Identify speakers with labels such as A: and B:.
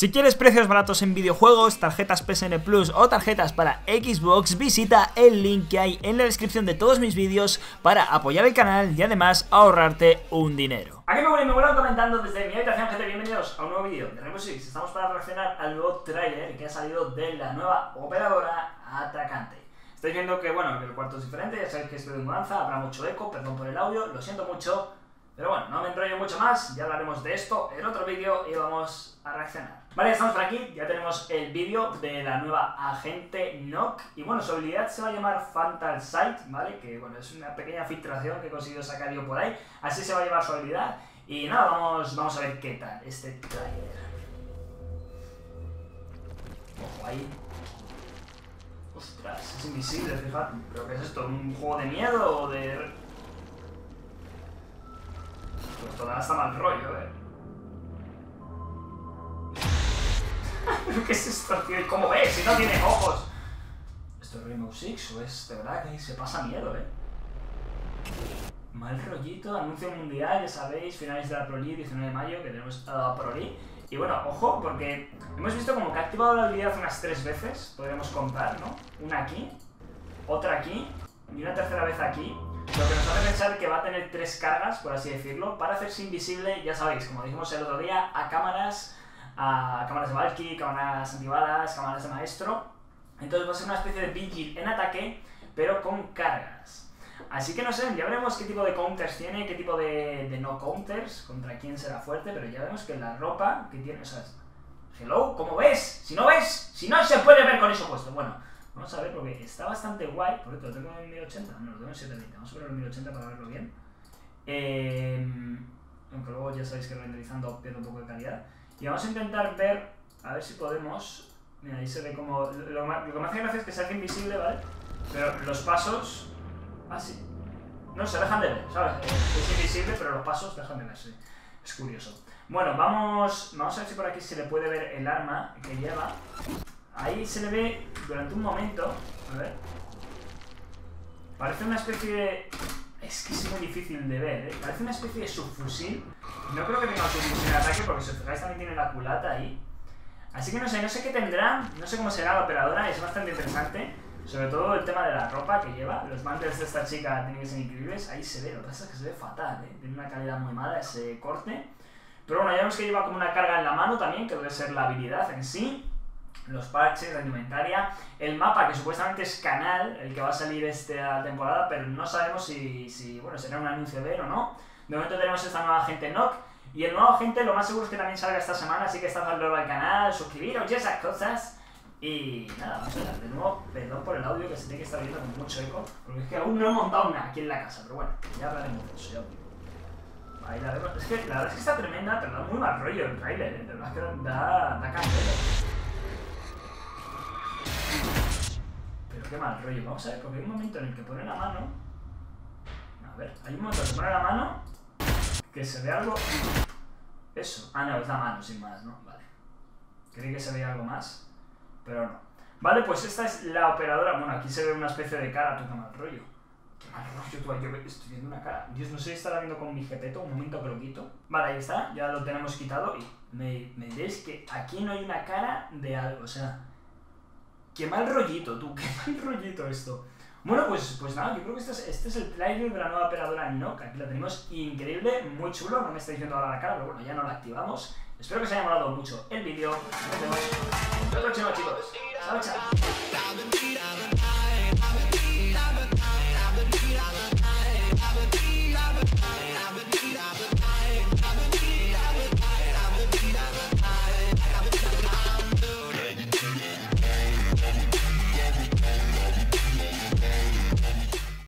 A: Si quieres precios baratos en videojuegos, tarjetas PSN Plus o tarjetas para Xbox, visita el link que hay en la descripción de todos mis vídeos para apoyar el canal y además ahorrarte un dinero. Aquí me voy, me comentando desde mi habitación, gente, bienvenidos a un nuevo vídeo de Rainbow Six. Estamos para reaccionar al nuevo tráiler que ha salido de la nueva operadora atacante. Estáis viendo que, bueno, que el cuarto es diferente, ya sabéis que estoy de mudanza, habrá mucho eco, perdón por el audio, lo siento mucho, pero bueno, no me enrollo mucho más, ya hablaremos de esto en otro vídeo y vamos a reaccionar. Vale, estamos por aquí, ya tenemos el vídeo de la nueva agente Nock y bueno, su habilidad se va a llamar Phantom Sight, ¿vale? Que bueno, es una pequeña filtración que he conseguido sacar yo por ahí, así se va a llamar su habilidad y nada, vamos, vamos a ver qué tal este trailer. Ojo ahí. Ostras, es invisible, fíjate. ¿Pero qué es esto? ¿Un juego de miedo o de...? Pues todavía está mal rollo, eh. ¿Qué es esto, tío? ¿Cómo ves? Si no tiene ojos. ¿Esto es Rainbow Six o es de verdad que se pasa miedo, eh? Mal rollito, anuncio mundial, ya sabéis, finales de la Pro League, 19 de mayo, que tenemos a la Pro League. Y bueno, ojo, porque hemos visto como que ha activado la habilidad unas tres veces, podríamos contar, ¿no? Una aquí, otra aquí y una tercera vez aquí. Lo que nos hace pensar que va a tener tres cargas, por así decirlo, para hacerse invisible, ya sabéis, como dijimos el otro día, a cámaras a cámaras de Valky, cámaras antibalas, cámaras de maestro. Entonces va a ser una especie de vigil en ataque, pero con cargas. Así que no sé, ya veremos qué tipo de counters tiene, qué tipo de, de no counters, contra quién será fuerte, pero ya vemos que la ropa que tiene, o sea, hello, ¿cómo ves? Si no ves, si no se puede ver con eso puesto. Bueno, vamos a ver porque está bastante guay, por lo tengo en 1080, no, lo tengo en 720, vamos a verlo en 1080 para verlo bien. Eh, aunque luego ya sabéis que renderizando pierde un poco de calidad. Y vamos a intentar ver, a ver si podemos... Mira, ahí se ve como... Lo, que me hace gracia es que se hace invisible, ¿vale? Pero los pasos... Ah, sí. No, se dejan de ver, ¿sabes? Es invisible, pero los pasos dejan de verse. Es curioso. Bueno, vamos, vamos a ver si por aquí se le puede ver el arma que lleva. Ahí se le ve durante un momento... A ver... Parece una especie de... Es que es muy difícil de ver, ¿eh? Parece una especie de subfusil. No creo que tenga un subfusil de ataque porque si os fijáis también tiene la culata ahí. Así que no sé, no sé qué tendrá, no sé cómo será la operadora, es bastante interesante. Sobre todo el tema de la ropa que lleva, los mantles de esta chica tienen que ser increíbles, ahí se ve, lo que pasa es que se ve fatal, ¿eh? tiene una calidad muy mala ese corte. Pero bueno, ya vemos que lleva como una carga en la mano también, que debe ser la habilidad en sí los parches, la indumentaria, el mapa que supuestamente es canal, el que va a salir esta temporada, pero no sabemos si, si bueno, será un anuncio de él o no. De momento tenemos esta nueva gente Nock, y el nuevo agente lo más seguro es que también salga esta semana, así que está darle al canal, suscribiros y esas cosas. Y nada, vamos a de nuevo, perdón por el audio que se tiene que estar viendo con mucho eco, porque es que aún no he montado una aquí en la casa, pero bueno, ya hablaremos de eso, ya Ahí la vemos. Es que la verdad es que está tremenda, pero da muy mal rollo el trailer, ¿eh? De verdad que da, da qué mal rollo. Vamos a ver, porque hay un momento en el que pone la mano. A ver, hay un momento en el que pone la mano que se ve algo. Eso. Ah, no, es la mano, sin más, ¿no? Vale. Creí que se veía algo más, pero no. Vale, pues esta es la operadora. Bueno, aquí se ve una especie de cara, tú qué mal rollo. Qué mal rollo, tú, yo estoy viendo una cara. Dios, no sé si estará viendo con mi jepeto, un momento que lo quito. Vale, ahí está, ya lo tenemos quitado y me, me diréis que aquí no hay una cara de algo, o sea, Qué mal rollito, tú, qué mal rollito esto. Bueno, pues, pues nada, yo creo que este es, este es el trailer de la nueva operadora NOC. Aquí la tenemos increíble, muy chulo. No me está diciendo ahora la cara, pero bueno, ya no la activamos. Espero que os haya molado mucho el vídeo. Nos vemos en el próximo, chicos. Chao, chao.